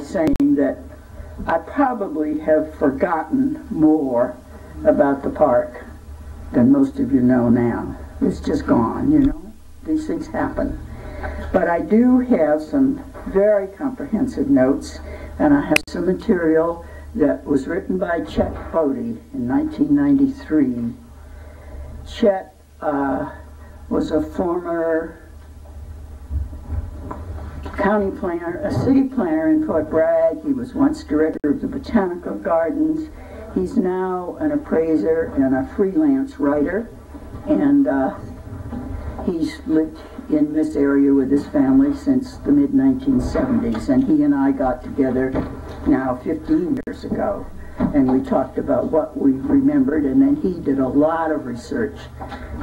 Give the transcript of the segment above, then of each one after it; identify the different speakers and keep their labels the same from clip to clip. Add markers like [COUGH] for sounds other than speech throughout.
Speaker 1: saying that I probably have forgotten more about the park than most of you know now. It's just gone, you know. These things happen. But I do have some very comprehensive notes, and I have some material that was written by Chet Bodie in 1993. Chet uh, was a former county planner, a city planner in Fort Bragg. He was once director of the Botanical Gardens. He's now an appraiser and a freelance writer, and uh, he's lived in this area with his family since the mid 1970s. And he and I got together now 15 years ago, and we talked about what we remembered, and then he did a lot of research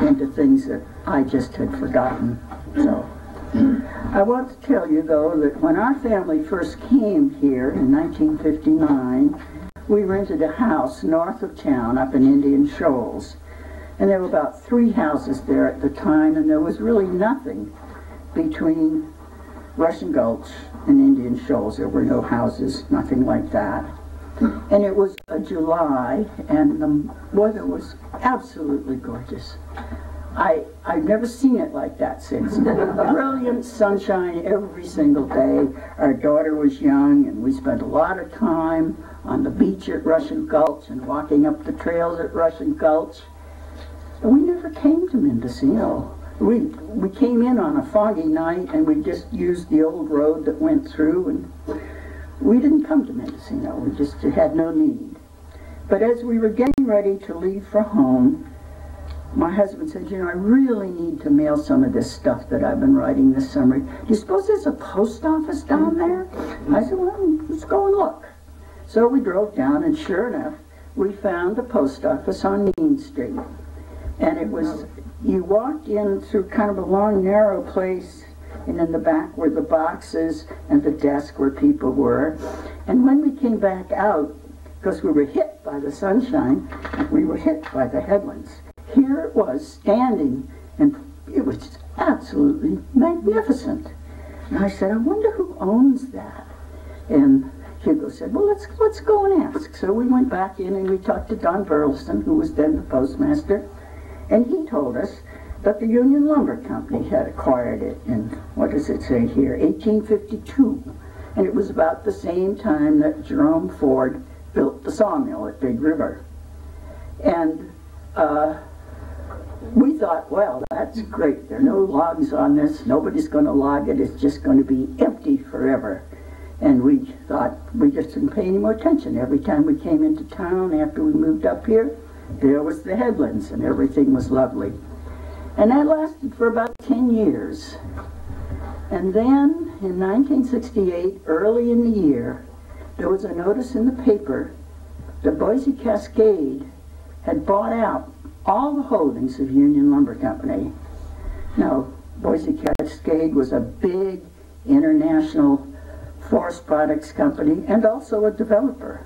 Speaker 1: into things that I just had forgotten. So. I want to tell you, though, that when our family first came here in 1959, we rented a house north of town up in Indian Shoals. And there were about three houses there at the time, and there was really nothing between Russian Gulch and Indian Shoals. There were no houses, nothing like that. And it was a July, and the weather was absolutely gorgeous. I, I've never seen it like that since. [LAUGHS] Brilliant sunshine every single day. Our daughter was young, and we spent a lot of time on the beach at Russian Gulch and walking up the trails at Russian Gulch. And we never came to Mendocino. We, we came in on a foggy night, and we just used the old road that went through, and we didn't come to Mendocino. We just had no need. But as we were getting ready to leave for home, my husband said, you know, I really need to mail some of this stuff that I've been writing this summer. Do you suppose there's a post office down mm-hmm. there? I said, well, let's go and look. So we drove down, and sure enough, we found the post office on Main Street. And it was, you walked in through kind of a long, narrow place, and in the back were the boxes and the desk where people were. And when we came back out, because we were hit by the sunshine, we were hit by the headlands here it was standing, and it was just absolutely magnificent. And I said, I wonder who owns that. And Hugo said, well, let's, let's go and ask. So we went back in and we talked to Don Burleson, who was then the postmaster, and he told us that the Union Lumber Company had acquired it in, what does it say here, 1852. And it was about the same time that Jerome Ford built the sawmill at Big River. And uh, we thought, well, that's great. There are no logs on this. Nobody's going to log it. It's just going to be empty forever. And we thought we just didn't pay any more attention. Every time we came into town after we moved up here, there was the headlands and everything was lovely. And that lasted for about 10 years. And then in 1968, early in the year, there was a notice in the paper that Boise Cascade had bought out all the holdings of Union Lumber Company. Now, Boise Cascade was a big international forest products company and also a developer.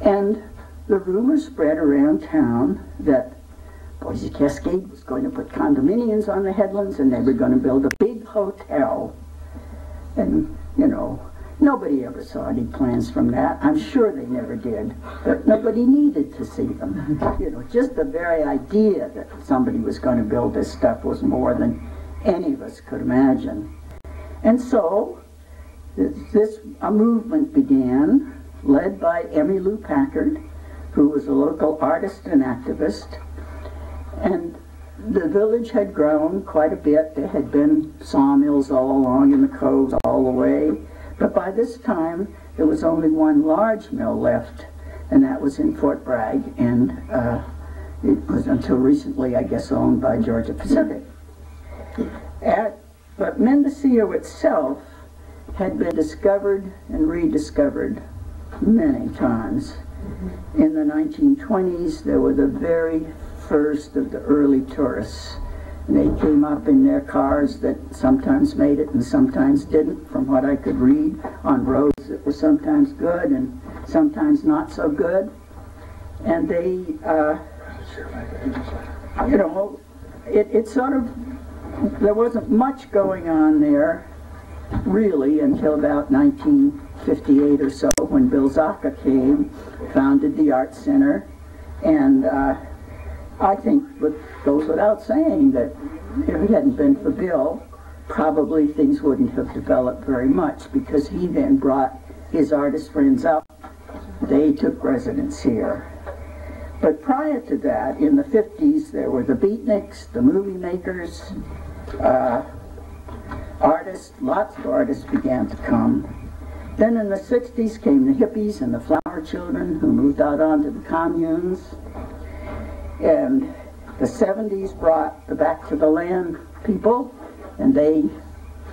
Speaker 1: And the rumor spread around town that Boise Cascade was going to put condominiums on the headlands and they were going to build a big hotel. And, you know, Nobody ever saw any plans from that. I'm sure they never did. But nobody needed to see them. [LAUGHS] You know, just the very idea that somebody was going to build this stuff was more than any of us could imagine. And so, this, a movement began, led by Emmy Lou Packard, who was a local artist and activist. And the village had grown quite a bit. There had been sawmills all along in the coves all the way. But by this time, there was only one large mill left, and that was in Fort Bragg, and uh, it was until recently, I guess, owned by Georgia Pacific. At, but Mendocino itself had been discovered and rediscovered many times. In the 1920s, there were the very first of the early tourists they came up in their cars that sometimes made it and sometimes didn't, from what I could read, on roads that were sometimes good and sometimes not so good. And they, uh, you know, it, it sort of there wasn't much going on there, really, until about 1958 or so, when Bill Zacha came, founded the Art Center, and uh, I think it goes without saying that if it hadn't been for Bill, probably things wouldn't have developed very much because he then brought his artist friends up. They took residence here. But prior to that, in the 50s, there were the beatniks, the movie makers, uh, artists, lots of artists began to come. Then in the 60s came the hippies and the flower children who moved out onto the communes. And the 70s brought the back to the land people, and they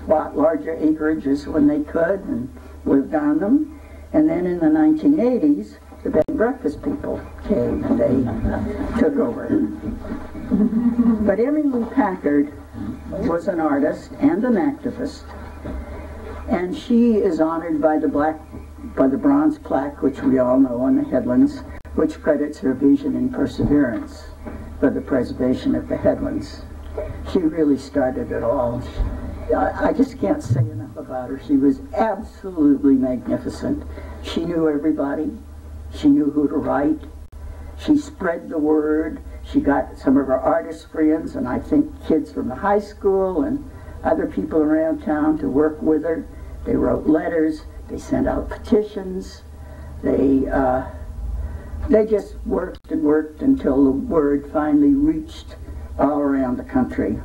Speaker 1: bought larger acreages when they could and lived on them. And then in the 1980s, the bed and breakfast people came and they took over. But Emmylou Packard was an artist and an activist, and she is honored by the black, by the bronze plaque, which we all know on the headlands, which credits her vision and perseverance for the preservation of the headlands. She really started it all. I, just can't say enough about her. She was absolutely magnificent. She knew everybody. She knew who to write. She spread the word. She got some of her artist friends, and I think kids from the high school and other people around town to work with her. They wrote letters. They sent out petitions. They uh, they just worked and worked until the word finally reached all around the country.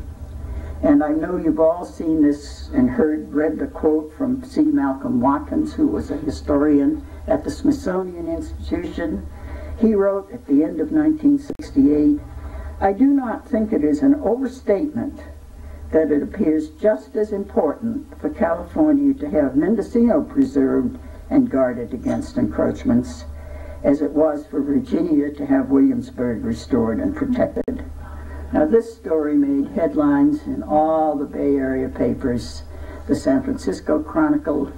Speaker 1: And I know you've all seen this and heard, read the quote from C. Malcolm Watkins, who was a historian at the Smithsonian Institution. He wrote at the end of 1968, I do not think it is an overstatement that it appears just as important for California to have Mendocino preserved and guarded against encroachments as it was for Virginia to have Williamsburg restored and protected. Now this story made headlines in all the Bay Area papers. The San Francisco Chronicle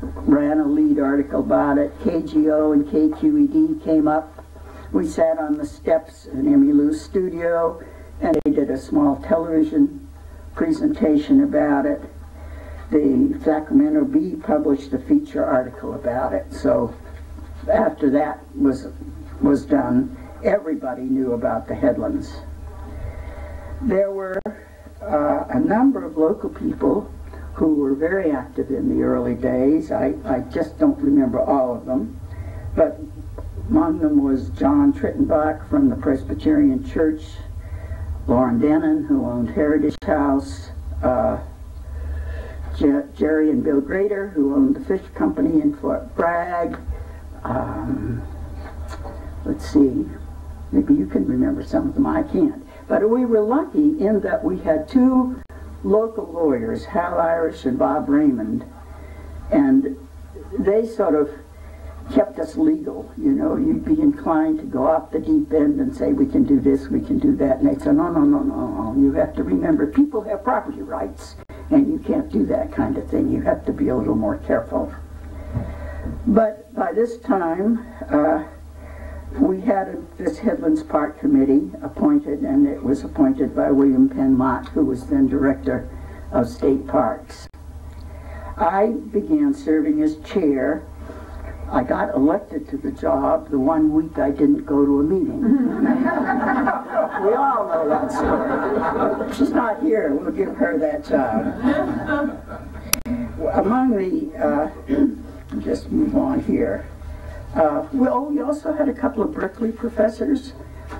Speaker 1: ran a lead article about it. KGO and KQED came up. We sat on the steps in Emmylou's studio and they did a small television presentation about it. The Sacramento Bee published a feature article about it. So after that was was done, everybody knew about the headlands. There were uh, a number of local people who were very active in the early days. I, I just don't remember all of them, but among them was John Trittenbach from the Presbyterian Church, Loren Dennen, who owned Heritage House, uh, Jerry and Bill Grader, who owned the fish company in Fort Bragg. Um, let's see, maybe you can remember some of them, I can't. But we were lucky in that we had two local lawyers, Hal Irish and Bob Raymond, and they sort of kept us legal. You know, you'd be inclined to go off the deep end and say, we can do this, we can do that. And they'd say, no, no, no, no, no. You have to remember, people have property rights, and you can't do that kind of thing. You have to be a little more careful. But by this time, uh, we had a, this Headlands Park Committee appointed, and it was appointed by William Penn Mott, who was then director of state parks. I began serving as chair. I got elected to the job the one week I didn't go to a meeting. [LAUGHS] we all know that story. She's not here. We'll give her that job. Among the, uh, just move on here. Uh, well, we also had a couple of Berkeley professors.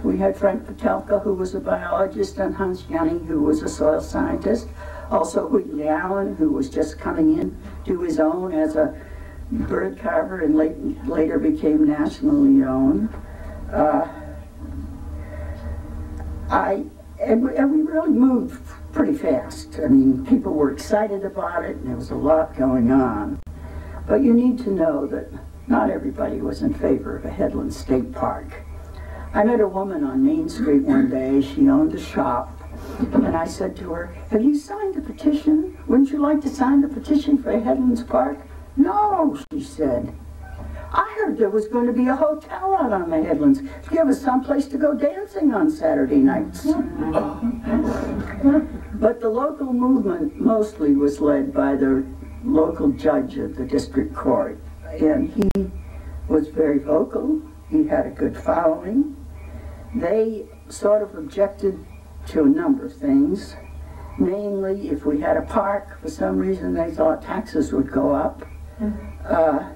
Speaker 1: We had Frank Pitelka, who was a biologist, and Hans Jenny, who was a soil scientist. Also Whitney Allen, who was just coming in to his own as a bird carver and late, later became nationally known. Uh, I and we, and we really moved pretty fast. I mean, people were excited about it, and there was a lot going on. But you need to know that not everybody was in favor of a Headland State Park. I met a woman on Main Street one day. She owned a shop. And I said to her, have you signed the petition? Wouldn't you like to sign the petition for a Headlands Park? No, she said. I heard there was going to be a hotel out on the headlands give us someplace to go dancing on Saturday nights. [LAUGHS] But the local movement mostly was led by the local judge of the district court. And he was very vocal. He had a good following. They sort of objected to a number of things. Mainly, if we had a park, for some reason they thought taxes would go up. Uh,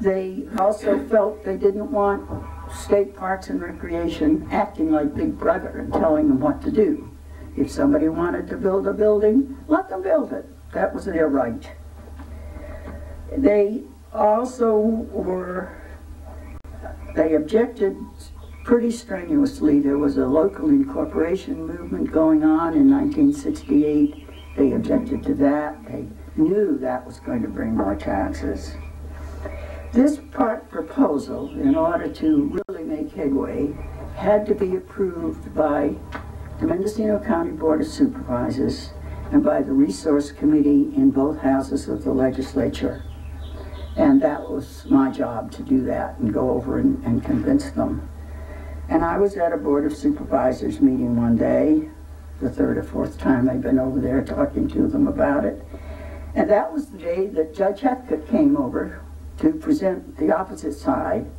Speaker 1: they also felt they didn't want state parks and recreation acting like Big Brother and telling them what to do. If somebody wanted to build a building, let them build it. That was their right. They also were, they objected pretty strenuously. There was a local incorporation movement going on in 1968. They objected to that. They knew that was going to bring more taxes. This part proposal, in order to really make headway, had to be approved by the Mendocino County Board of Supervisors and by the Resource Committee in both houses of the legislature. And that was my job to do that and go over and, and convince them. And I was at a Board of Supervisors meeting one day, the third or fourth time I'd been over there talking to them about it. And that was the day that Judge Heathcote came over to present the opposite side.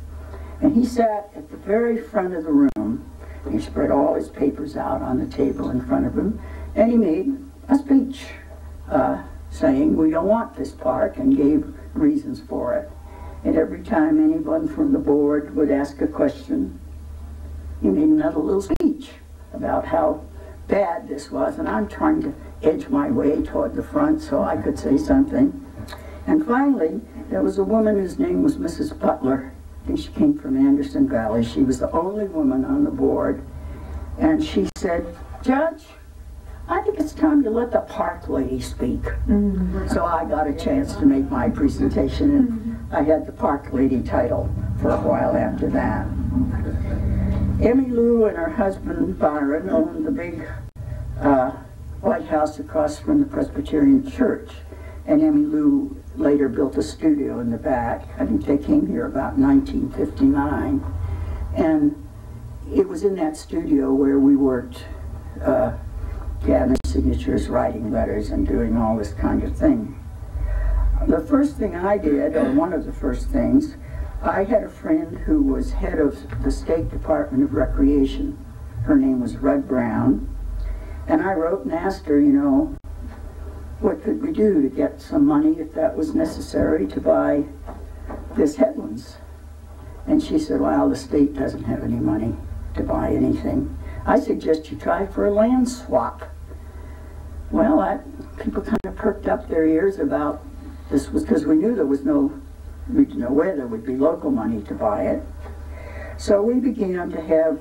Speaker 1: And he sat at the very front of the room. He spread all his papers out on the table in front of him. And he made a speech uh, saying, we don't want this park, and gave reasons for it. And every time anyone from the board would ask a question, he made another little speech about how bad this was. And I'm trying to edge my way toward the front so I could say something. And finally, there was a woman whose name was Mrs. Butler. I think she came from Anderson Valley. She was the only woman on the board. And she said, Judge, I think it's time to let the park lady speak. Mm -hmm. So I got a chance to make my presentation, and mm -hmm. I had the park lady title for a while after that. Emmy Lou and her husband Byron owned the big uh, White House across from the Presbyterian Church. And Emmy Lou later built a studio in the back. I think they came here about 1959. And it was in that studio where we worked uh, gathering signatures, writing letters, and doing all this kind of thing. The first thing I did, or one of the first things, I had a friend who was head of the State Department of Recreation. Her name was Rudd Brown. And I wrote and asked her, you know, what could we do to get some money if that was necessary to buy this headlands? And she said, well, the state doesn't have any money to buy anything. I suggest you try for a land swap. Well, I, people kind of perked up their ears about this was because we knew there was no, we didn't know where there would be local money to buy it. So we began to have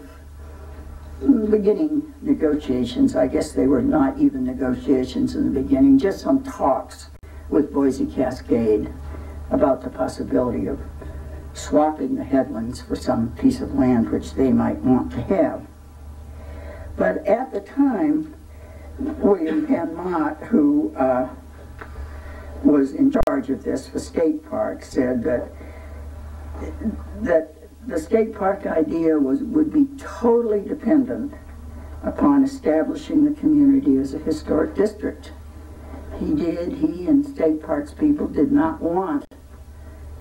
Speaker 1: beginning negotiations, I guess they were not even negotiations in the beginning, just some talks with Boise Cascade about the possibility of swapping the headlands for some piece of land which they might want to have. But at the time, William Penn Mott, who uh, was in charge of this for State Park, said that that the state park idea was would be totally dependent upon establishing the community as a historic district. He did, he and state parks people did not want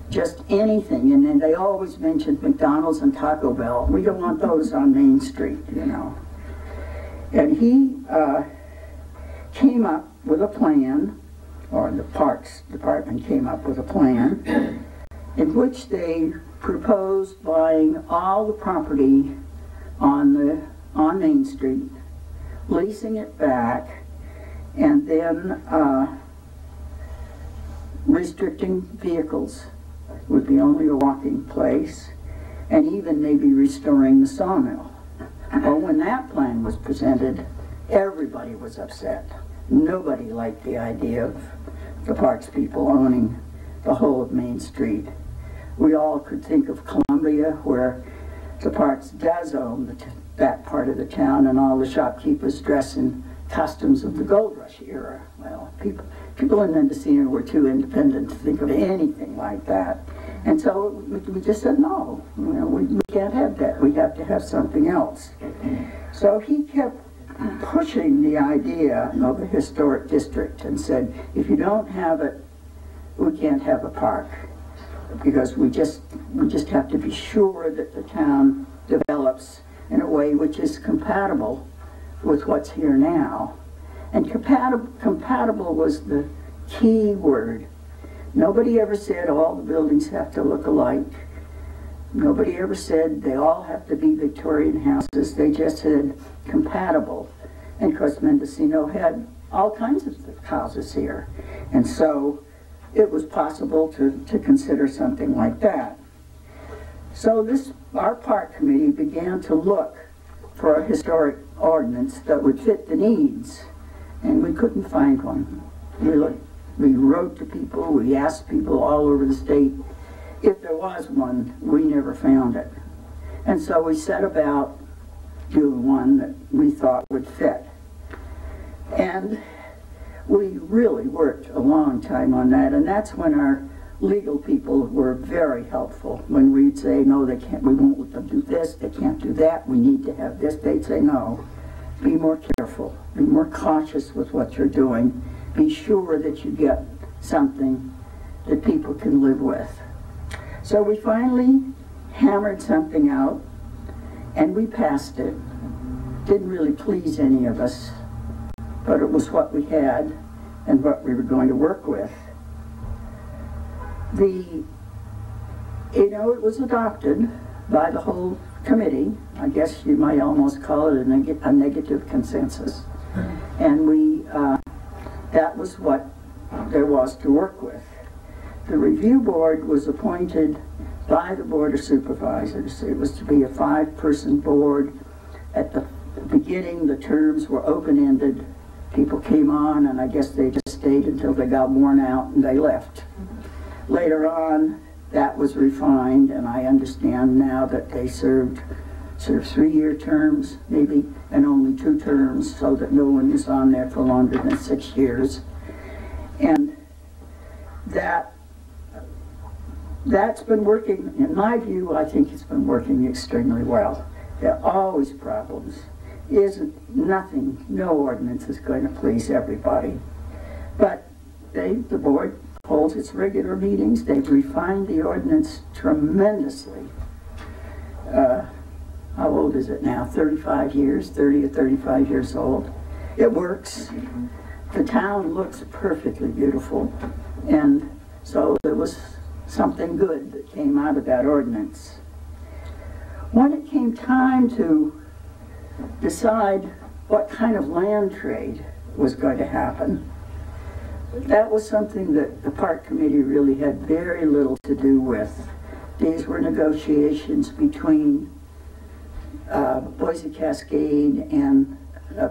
Speaker 1: just anything, and then they always mentioned McDonald's and Taco Bell. We don't want those on Main Street, you know. And he uh, came up with a plan, or the Parks Department came up with a plan, in which they proposed buying all the property on the on Main Street, leasing it back, and then uh, restricting vehicles would be only a walking place, and even maybe restoring the sawmill. Well, when that plan was presented, everybody was upset. Nobody liked the idea of the parks people owning the whole of Main Street we all could think of Columbia, where the Parks does own that part of the town, and all the shopkeepers dress in costumes of the gold rush era. Well, people, people in Mendocino were too independent to think of anything like that. And so we we just said, no, you know, we, we can't have that. We have to have something else. So he kept pushing the idea of a historic district and said, if you don't have it, we can't have a park. Because we just, we just have to be sure that the town develops in a way which is compatible with what's here now. And compatible, compatible was the key word. Nobody ever said all the buildings have to look alike. Nobody ever said they all have to be Victorian houses. They just said compatible. And of course, Mendocino had all kinds of houses here. And so it was possible to, to consider something like that. So this, our park committee began to look for a historic ordinance that would fit the needs. And we couldn't find one. Looked, we wrote to people, we asked people all over the state. If there was one, we never found it. And so we set about doing one that we thought would fit. And we really worked a long time on that, and that's when our legal people were very helpful. When we'd say, no, they can't, we won't let them do this, they can't do that, we need to have this, they'd say, no, be more careful, be more cautious with what you're doing, be sure that you get something that people can live with. So we finally hammered something out, and we passed it. Didn't really please any of us, but it was what we had and what we were going to work with. The, you know, it was adopted by the whole committee. I guess you might almost call it a, neg a negative consensus. And we, uh, that was what there was to work with. The review board was appointed by the Board of Supervisors. It was to be a five-person board. At the beginning, the terms were open-ended. People came on, and I guess they just stayed until they got worn out and they left. Later on, that was refined, and I understand now that they served sort of three-year terms, maybe, and only two terms, so that no one is on there for longer than six years. And that that's been working, in my view, I think it's been working extremely well. There are always problems. Isn't nothing, no ordinance is going to please everybody. But they, the board holds its regular meetings. They've refined the ordinance tremendously. Uh, how old is it now? 35 years, 30 or 35 years old. It works. The town looks perfectly beautiful. And so there was something good that came out of that ordinance. When it came time to decide what kind of land trade was going to happen, that was something that the park committee really had very little to do with. These were negotiations between uh, Boise Cascade and uh,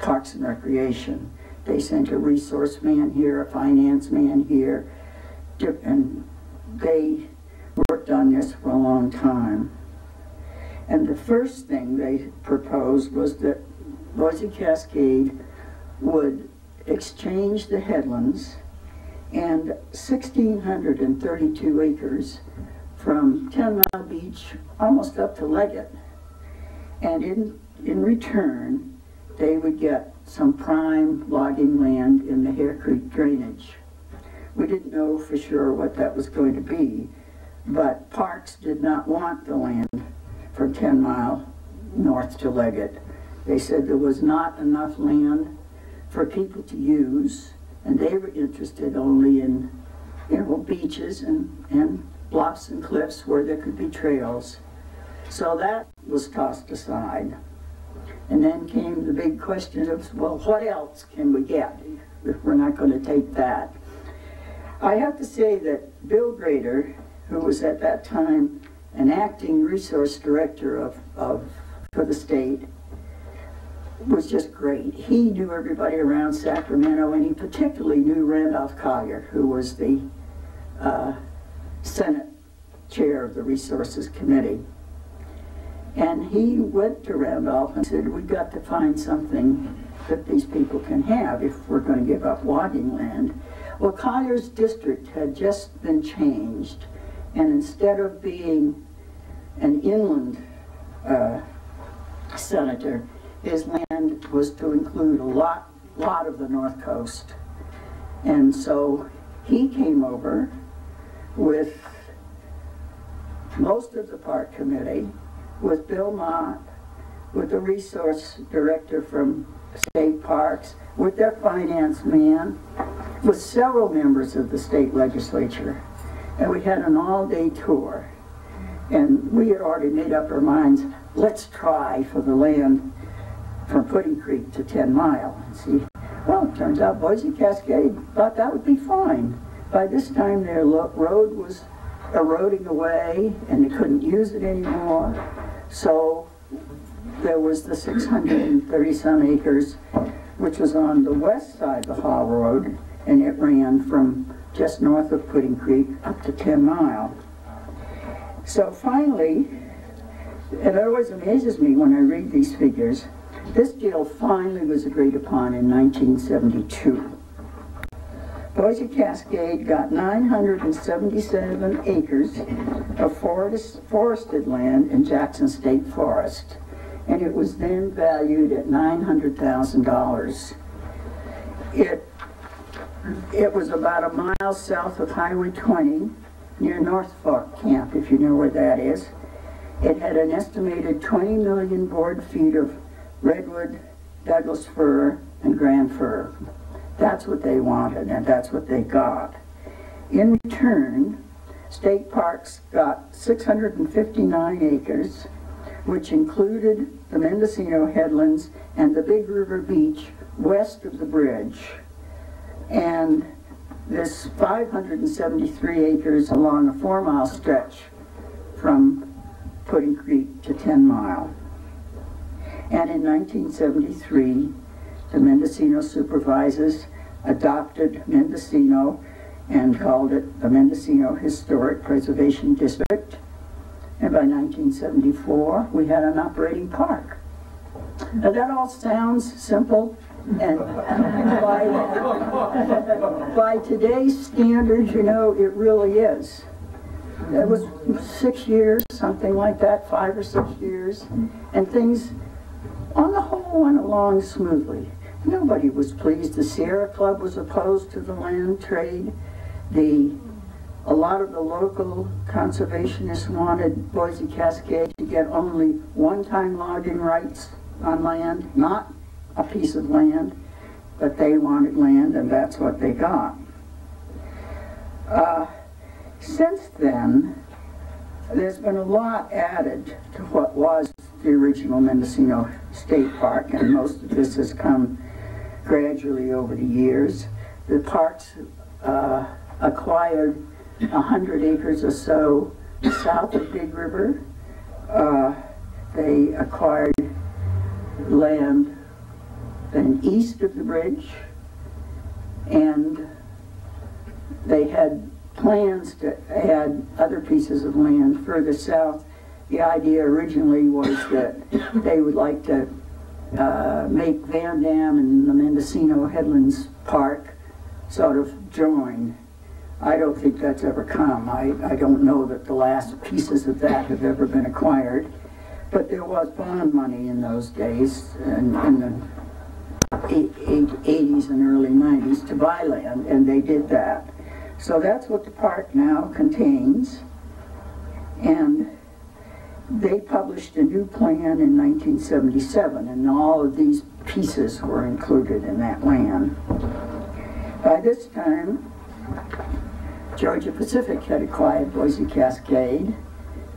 Speaker 1: Parks and Recreation. They sent a resource man here, a finance man here, and they worked on this for a long time. And the first thing they proposed was that Boise Cascade would exchange the headlands and 1,632 acres from Ten Mile Beach almost up to Leggett. And in, in return, they would get some prime logging land in the Hare Creek drainage. We didn't know for sure what that was going to be, but Parks did not want the land from 10 Mile north to Leggett. They said there was not enough land for people to use, and they were interested only in, you know, beaches and, and bluffs and cliffs where there could be trails. So that was tossed aside. And then came the big question of, well, what else can we get if we're not going to take that? I have to say that Bill Grader, who was at that time an acting resource director of, of for the state, was just great. He knew everybody around Sacramento, and he particularly knew Randolph Collier, who was the uh, Senate chair of the Resources Committee. And he went to Randolph and said, we've got to find something that these people can have if we're going to give up logging land. Well, Collier's district had just been changed, And instead of being an inland uh, senator, his land was to include a lot, lot of the north coast. And so he came over with most of the park committee, with Bill Mott, with the resource director from state parks, with their finance man, with several members of the state legislature. And we had an all-day tour. And we had already made up our minds, let's try for the land from Pudding Creek to 10 Mile. And see, well, it turns out Boise Cascade thought that would be fine. By this time, their road was eroding away and they couldn't use it anymore. So there was the 630 some acres, which was on the west side of the Haul Road, and it ran from just north of Pudding Creek up to 10 Mile. So finally, it always amazes me when I read these figures, this deal finally was agreed upon in 1972. Boise Cascade got 977 acres of forest, forested land in Jackson State Forest, and it was then valued at $900,000. It, it was about a mile south of Highway 20 near North Fork Camp, if you know where that is. It had an estimated 20 million board feet of redwood, Douglas fir, and grand fir. That's what they wanted, and that's what they got. In return, state parks got 659 acres, which included the Mendocino headlands and the Big River Beach west of the bridge. And this 573 acres along a four mile stretch from Pudding Creek to 10 Mile. And in 1973, the Mendocino supervisors adopted Mendocino and called it the Mendocino Historic Preservation District. And by 1974, we had an operating park. Now that all sounds simple, and by, [LAUGHS] by today's standards, you know, it really is. It was six years, something like that, five or six years, and things on the whole went along smoothly. Nobody was pleased. The Sierra Club was opposed to the land trade. The a lot of the local conservationists wanted Boise Cascade to get only one-time logging rights on land, not a piece of land, but they wanted land and that's what they got. Uh, since then, there's been a lot added to what was the original Mendocino State Park, and most of this has come gradually over the years. The parks uh, acquired 100 acres or so south of Big River. Uh, they acquired land then east of the bridge, and they had plans to add other pieces of land further south. The idea originally was that they would like to uh, make Van Damme and the Mendocino Headlands Park sort of join. I don't think that's ever come. I, I don't know that the last pieces of that have ever been acquired. But there was bond money in those days, in, in the 80s and early 90s, to buy land, and they did that. So that's what the park now contains. And they published a new plan in 1977, and all of these pieces were included in that land. By this time, Georgia Pacific had acquired Boise Cascade,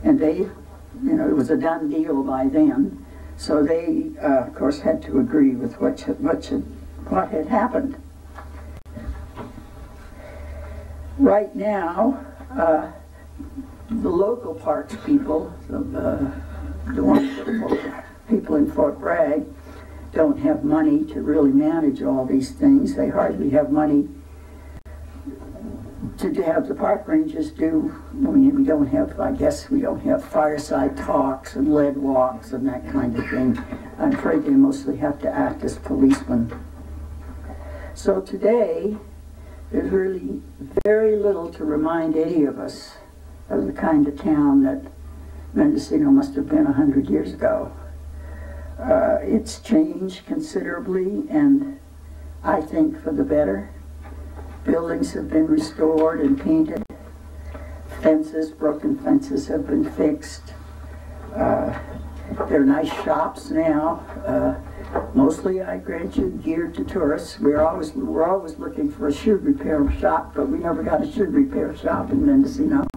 Speaker 1: and they, you know, it was a done deal by then. So they, uh, of course, had to agree with what, what, had, what had happened. Right now, uh, the local parks people, the, the ones, people in Fort Bragg, don't have money to really manage all these things. They hardly have money to, have the park rangers do. I mean, we don't have, I guess, we don't have fireside talks and lead walks and that kind of thing. I'm afraid they mostly have to act as policemen. So today, there's really very little to remind any of us of the kind of town that Mendocino must have been a hundred years ago. Uh, it's changed considerably and I think for the better. Buildings have been restored and painted. Fences, broken fences have been fixed. Uh, there are nice shops now. Uh, mostly, I grant you, geared to tourists. We're always we're always looking for a shoe repair shop, but we never got a shoe repair shop in Mendocino.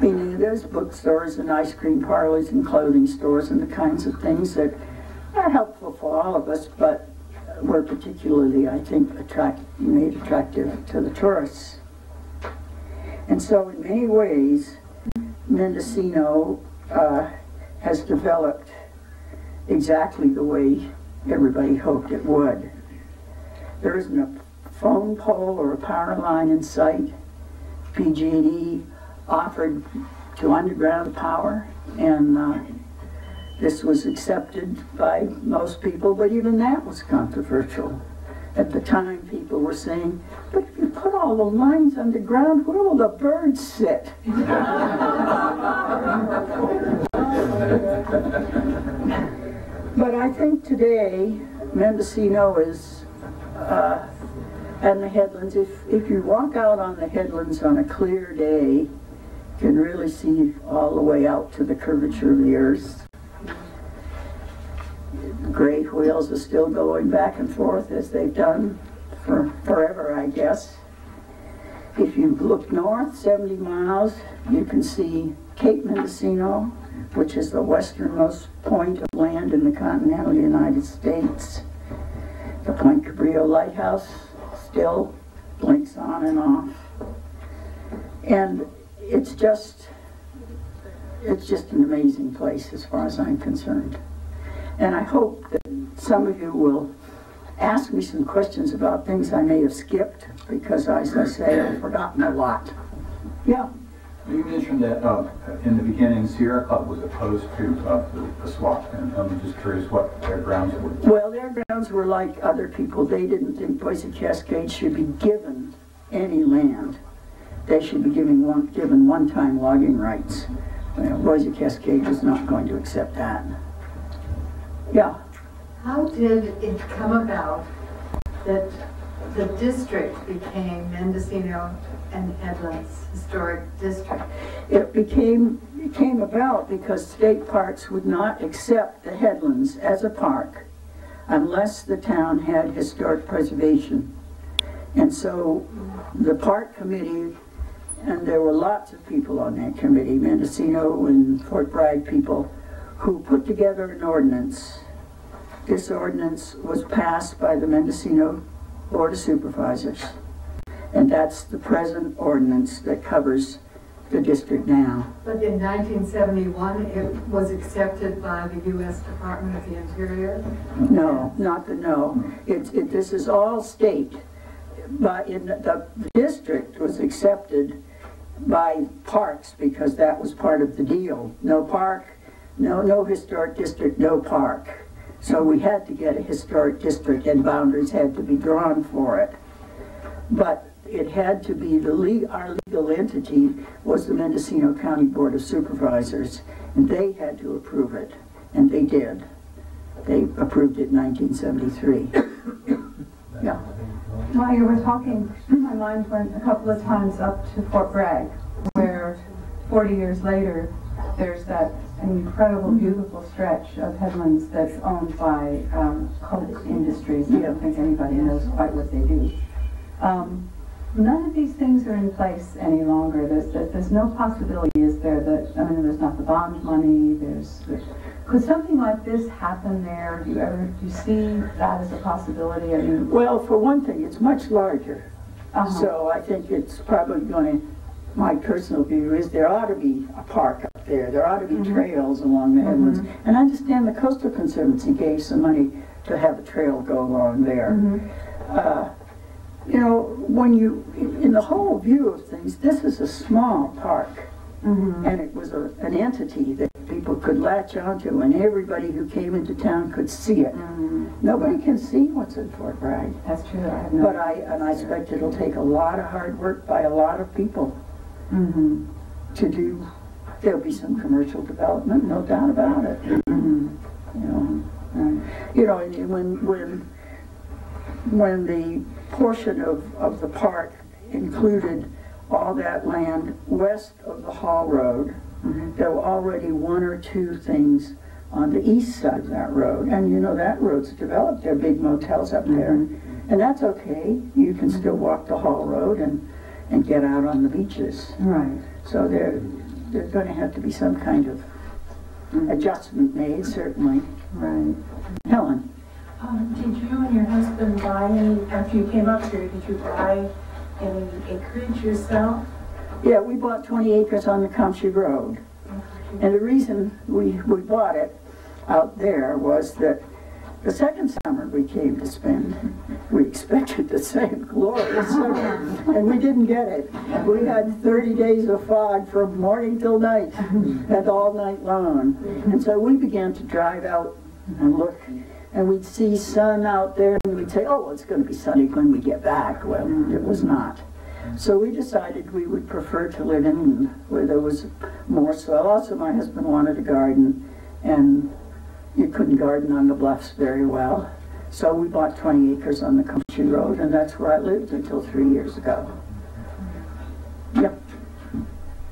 Speaker 1: Meaning there's bookstores and ice cream parlors and clothing stores and the kinds of things that are helpful for all of us, but were particularly, I think, attract, made attractive to the tourists. And so in many ways, Mendocino uh, has developed exactly the way everybody hoped it would. There isn't a phone pole or a power line in sight. PG&E offered to underground power, and uh, this was accepted by most people, but even that was controversial. At the time, people were saying, but if you put all the lines underground, where will the birds sit? but I think today, Mendocino is, uh, and the headlands, if, if you walk out on the headlands on a clear day, you can really see all the way out to the curvature of the earth gray whales are still going back and forth as they've done for forever, I guess. If you look north 70 miles, you can see Cape Mendocino, which is the westernmost point of land in the continental United States. The Point Cabrillo Lighthouse still blinks on and off. And it's just, it's just an amazing place as far as I'm concerned. And I hope that some of you will ask me some questions about things I may have skipped, because as I say, I've forgotten a lot. Yeah.
Speaker 2: You mentioned that uh, in the beginning, Sierra Club was opposed to uh, the, the swap, and I'm just curious what their grounds were.
Speaker 1: Well, their grounds were like other people. They didn't think Boise Cascade should be given any land. They should be giving one, given one-time logging rights. Well, Boise Cascade was not going to accept that. Yeah.
Speaker 3: How did it come about that the district became Mendocino and Headlands Historic District?
Speaker 1: It became it came about because state parks would not accept the headlands as a park unless the town had historic preservation. And so the park committee, and there were lots of people on that committee, Mendocino and Fort Bragg people, who put together an ordinance. This ordinance was passed by the Mendocino Board of Supervisors. And that's the present ordinance that covers the district now.
Speaker 3: But in 1971, it was accepted by the U.S. Department of the Interior?
Speaker 1: No, not the, no. It, it, this is all state. But in the, the district was accepted by parks because that was part of the deal. No park, no, no historic district, no park. So we had to get a historic district and boundaries had to be drawn for it. But it had to be, the le our legal entity was the Mendocino County Board of Supervisors, and they had to approve it, and they did. They approved it in 1973. [COUGHS] yeah.
Speaker 4: While you were talking, my mind went a couple of times up to Fort Bragg, where 40 years later, there's that incredible, beautiful stretch of headlands that's owned by um, Koch Industries. I don't think anybody knows quite what they do. Um, none of these things are in place any longer. There's, there's no possibility, is there, that, I mean, there's not the bond money, there's, could something like this happen there? Do you ever, do you see that as a possibility? I mean,
Speaker 1: Well, for one thing, it's much larger.
Speaker 4: uh-huh.
Speaker 1: So I think it's probably going to, my personal view is there ought to be a park there. There ought to be
Speaker 4: Mhm.
Speaker 1: trails along the headlands.
Speaker 4: Mhm.
Speaker 1: And I understand the Coastal Conservancy gave some money to have a trail go along there.
Speaker 4: Mhm.
Speaker 1: Uh, You know, when you, in the whole view of things, this is a small park.
Speaker 4: Mhm.
Speaker 1: And it was a, an entity that people could latch onto and everybody who came into town could see it.
Speaker 4: Mhm.
Speaker 1: Nobody can see what's in Fort Bragg.
Speaker 4: That's true, I have no.
Speaker 1: But I, and I expect it'll take a lot of hard work by a lot of people
Speaker 4: Mhm.
Speaker 1: to do, there'll be some commercial development, no doubt about it. [CLEARS THROAT] You know, uh, you know, when, when, when the portion of, of the park included all that land west of the Haul Road, there were already one or two things on the east side of that road. And you know, that road's developed, there are big motels up there. And, and that's okay, you can still walk the Haul Road and, and get out on the beaches.
Speaker 4: Right.
Speaker 1: So there, there's gonna have to be some kind of adjustment made, certainly.
Speaker 4: Right.
Speaker 1: Helen?
Speaker 5: Um, did you and your husband buy any, after you came up here, did you buy any acreage yourself?
Speaker 1: Yeah, we bought 20 acres on the Comptche Road. And the reason we, we bought it out there was that the second summer we came to spend, we expected the same glorious summer, uh-huh. and we didn't get it. We had 30 days of fog from morning till night, and all night long. And so we began to drive out and look, and we'd see sun out there, and we'd say, oh, it's going to be sunny when we get back. Well, it was not. So we decided we would prefer to live inland where there was more soil. Also, my husband wanted a garden, and you couldn't garden on the bluffs very well. So we bought 20 acres on the country road, and that's where I lived until three years ago. Yep.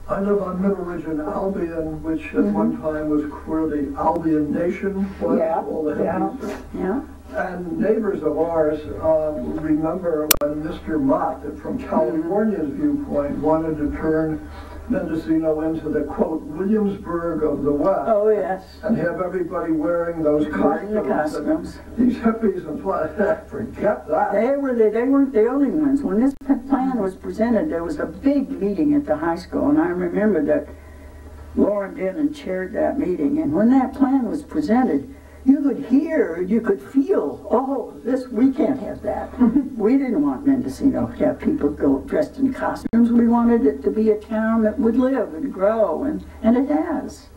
Speaker 6: I live on Middle Ridge in Albion, which at one time was where the Albion Nation was,
Speaker 1: Yeah,
Speaker 6: all the
Speaker 1: yeah.
Speaker 6: hippies.
Speaker 1: Yeah.
Speaker 6: And neighbors of ours um, remember when Mr. Mott, from California's viewpoint, wanted to turn Mendocino into the quote Williamsburg of the West
Speaker 1: Oh, yes.
Speaker 6: and have everybody wearing those
Speaker 1: Wearing the
Speaker 6: costumes.
Speaker 1: costumes.
Speaker 6: These hippies and flat, forget that.
Speaker 1: They were the, they weren't the only ones. When this plan was presented, there was a big meeting at the high school, and I remember that Loren Dennen chaired that meeting. And when that plan was presented, you could hear, you could feel, oh, this we can't have that. [LAUGHS] we didn't want Mendocino to have people go dressed in costumes. We wanted it to be a town that would live and grow, and, and it has.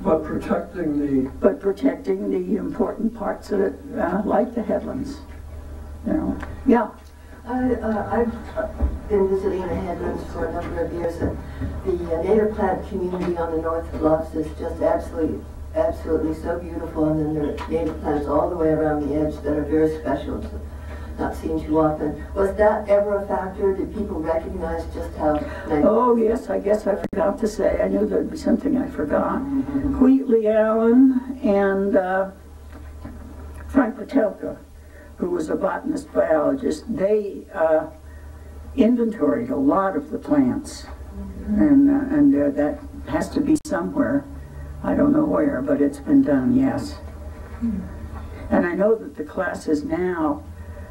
Speaker 6: But protecting the
Speaker 1: But protecting the important parts of it, uh, like the headlands. You know, yeah.
Speaker 7: I, uh, I've been visiting the Headlands for a number of years, and the uh, native plant community on the North Bluffs is just absolutely, absolutely so beautiful, and then there are native plants all the way around the edge that are very special, to not seen too often. Was that ever a factor? Did people recognize just how nice?
Speaker 1: Oh, yes, I guess I forgot to say, I knew there'd be something I forgot. Wheatley Allen and uh, Frank Pitelka, who was a botanist biologist, they uh, inventoried a lot of the plants. And, uh, and uh, that has to be somewhere, I don't know where, but it's been done, yes. And I know that the classes now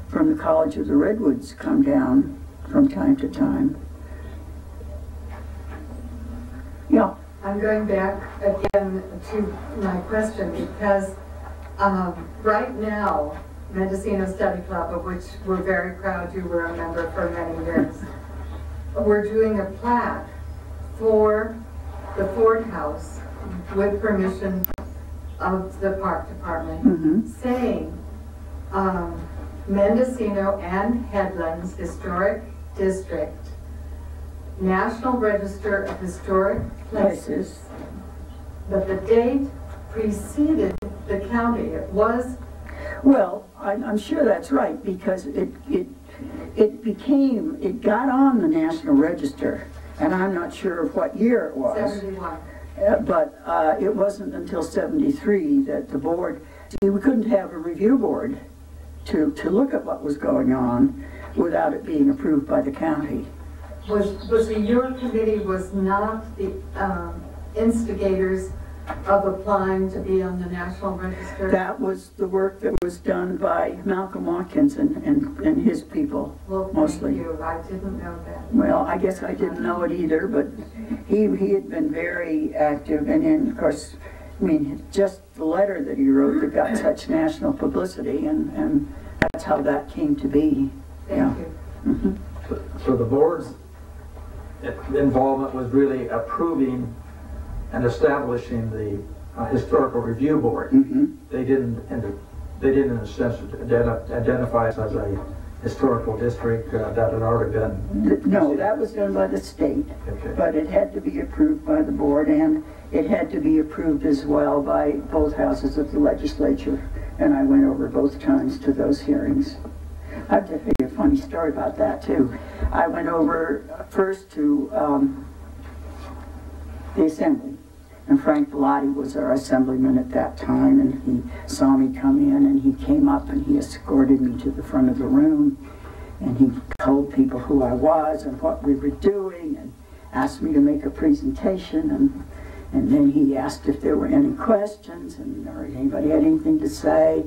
Speaker 1: from the College of the Redwoods come down from time to time. Yeah,
Speaker 3: I'm going back again to my question because um, right now, Mendocino Study Club, of which we're very proud you were a member for many years, [LAUGHS] we're doing a plaque for the Ford House with permission of the Park Department
Speaker 1: mhm.
Speaker 3: saying um, Mendocino and Headlands Historic District, National Register of Historic Places.
Speaker 1: places.
Speaker 3: But the date preceded the county. It was,
Speaker 1: Well, I'm, I'm sure that's right, because it, it, it became, it got on the National Register, and I'm not sure of what year it was.
Speaker 3: 71.
Speaker 1: But uh, it wasn't until 73 that the board, see, we couldn't have a review board to, to look at what was going on without it being approved by the county.
Speaker 3: Was, was the, your committee was not the um, instigators of applying to be on the National Register?
Speaker 1: That was the work that was done by Malcolm Watkins and, and, and his people.
Speaker 3: Well, thank
Speaker 1: mostly.
Speaker 3: you. I didn't know that.
Speaker 1: Well, I guess I didn't know it either, but he, he had been very active, and then, of course, I mean, just the letter that he wrote that got [CLEARS THROAT] such national publicity, and, and that's how that came to be. Yeah.
Speaker 3: Thank you. Mm-hmm.
Speaker 8: So the board's involvement was really approving and establishing the uh, historical review board.
Speaker 1: Mhm.
Speaker 8: They didn't, and they didn't in a sense identi- identify us as a historical district uh, that had already been,
Speaker 1: No, that was done by the state,
Speaker 8: okay.
Speaker 1: but it had to be approved by the board, and it had to be approved as well by both houses of the legislature, and I went over both times to those hearings. I have to tell you a funny story about that, too. I went over first to um, the assembly, and Frank Belotti was our assemblyman at that time, and he saw me come in, and he came up and he escorted me to the front of the room, and he told people who I was and what we were doing, and asked me to make a presentation, and, and then he asked if there were any questions, and or anybody had anything to say,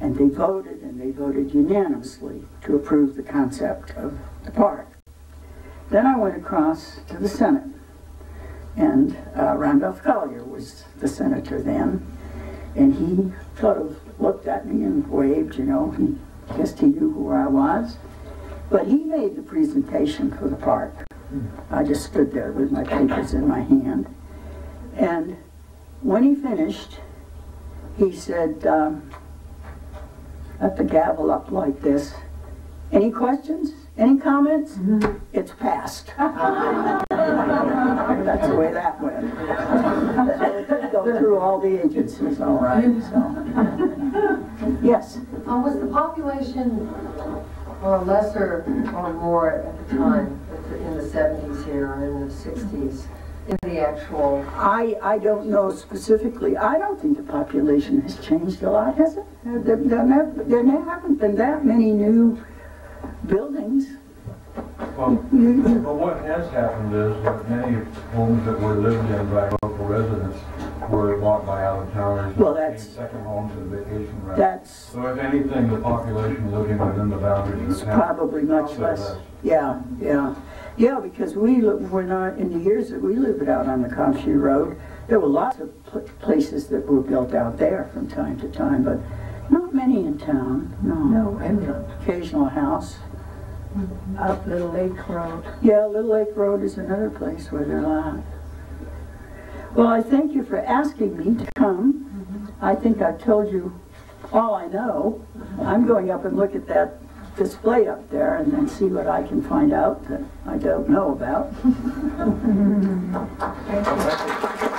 Speaker 1: and they voted, and they voted unanimously to approve the concept of the park. Then I went across to the Senate, and uh, Randolph Collier was the senator then, and he sort of looked at me and waved, you know, he guessed he knew who I was. But he made the presentation for the park. I just stood there with my papers in my hand. And when he finished, he said, um, let the gavel up like this. Any questions? Any comments? It's passed. [LAUGHS] That's the way that went. So it did go through all the agencies, all right, so. Yes,
Speaker 9: Um, was the population or lesser or more at the time, in the seventies here, or in the sixties, in the actual,
Speaker 1: I, I don't know specifically, I don't think the population has changed a lot, has it? There, there there haven't been that many new buildings.
Speaker 10: Well,
Speaker 1: You- you-
Speaker 10: but what has happened is that many homes that were lived in by local residents were bought by out-of-towners.
Speaker 1: Well, that's-
Speaker 10: Second homes and vacation rentals.
Speaker 1: That's,
Speaker 10: So if anything, the population living within the boundaries of
Speaker 1: it's
Speaker 10: the town.
Speaker 1: probably much
Speaker 10: also
Speaker 1: less. Yeah, yeah. Yeah, because we, li- when I, in the years that we lived out on the Comptche Road, there were lots of pl- places that were built out there from time to time, but not many in town, no.
Speaker 11: No, and
Speaker 1: Occasional house. Mm-hmm.
Speaker 11: up Little Lake Road.
Speaker 1: Yeah, Little Lake Road is another place where they're live. Well, I thank you for asking me to come. Mm-hmm. I think I've told you all I know. Mm-hmm. I'm going up and look at that display up there and then see what I can find out that I don't know about. [LAUGHS]